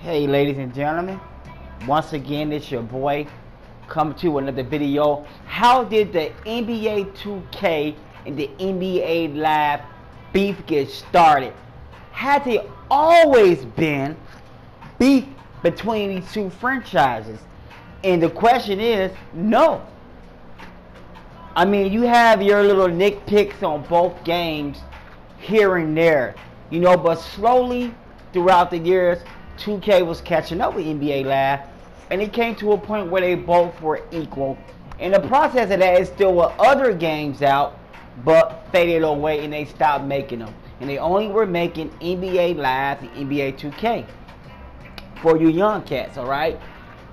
Hey, ladies and gentlemen, once again, it's your boy coming to another video. How did the NBA 2K and the NBA Live beef get started? Had there always been beef between these two franchises? And the question is, no. I mean, you have your little nitpicks on both games here and there, you know, but slowly throughout the years, 2K was catching up with NBA Live, and it came to a point where they both were equal. In the process of that, it still were other games out, but faded away and they stopped making them. And they only were making NBA Live and NBA 2K for you young cats, alright?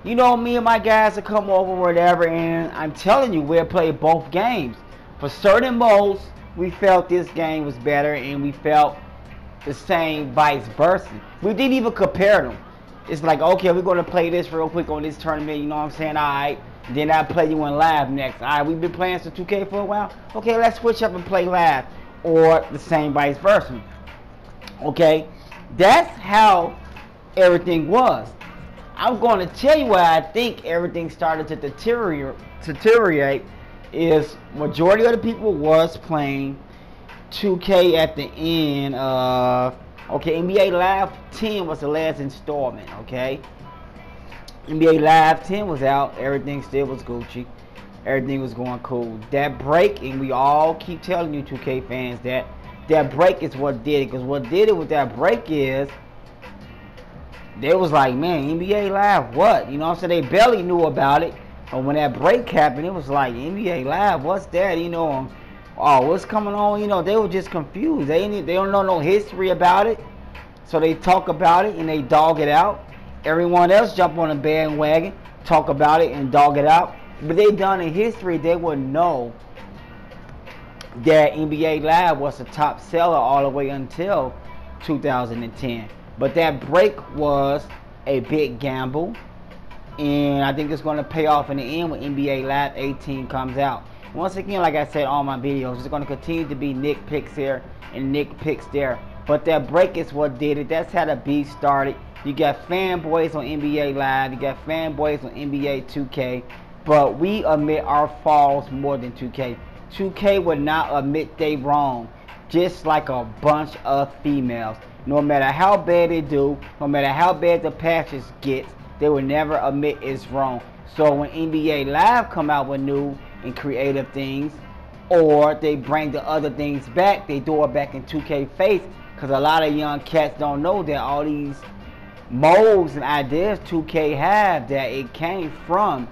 You know, me and my guys will come over, whatever, and I'm telling you, we'll play both games. For certain modes, we felt this game was better, and we felt the same vice versa. We didn't even compare them. It's like, okay, we're going to play this real quick on this tournament, you know what I'm saying? All right. Then I play you in live next. All right, we've been playing some 2K for a while. Okay, let's switch up and play live. Or the same vice versa. Okay? That's how everything was. I'm going to tell you why I think everything started to deteriorate, deteriorate is majority of the people was playing 2K at the end of okay NBA Live 10 was the last installment okay NBA Live 10 was out everything still was Gucci everything was going cool that break and we all keep telling you 2K fans that that break is what did it because what did it with that break is they was like, man, NBA Live, what? You know I'm saying? They barely knew about it. And when that break happened, it was like, NBA Live, what's that? You know, oh, what's coming on? You know, they were just confused. They they don't know no history about it. So they talk about it and they dog it out. Everyone else jump on the bandwagon, talk about it and dog it out. But they done in history, they would know that NBA Live was the top seller all the way until 2010. But that break was a big gamble. And I think it's going to pay off in the end when NBA Live 18 comes out. Once again, like I said all my videos, it's going to continue to be Nick picks here and Nick picks there. But that break is what did it. That's how the beat started. You got fanboys on NBA Live. You got fanboys on NBA 2K. But we admit our falls more than 2K. 2K would not admit they wrong. Just like a bunch of females. No matter how bad they do, no matter how bad the patches get, they will never admit it's wrong. So when NBA Live come out with new and creative things, or they bring the other things back, they do it back in 2K face. Because a lot of young cats don't know that all these molds and ideas 2K have that it came from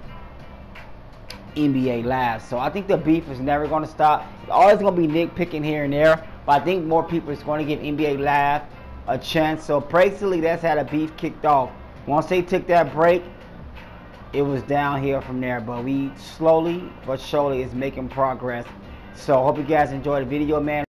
NBA Live. So I think the beef is never going to stop. It's always going to be nitpicking here and there. But I think more people is going to give NBA Live a chance. So basically, that's how the beef kicked off. Once they took that break, it was downhill from there. But we slowly but surely is making progress. So hope you guys enjoyed the video, man.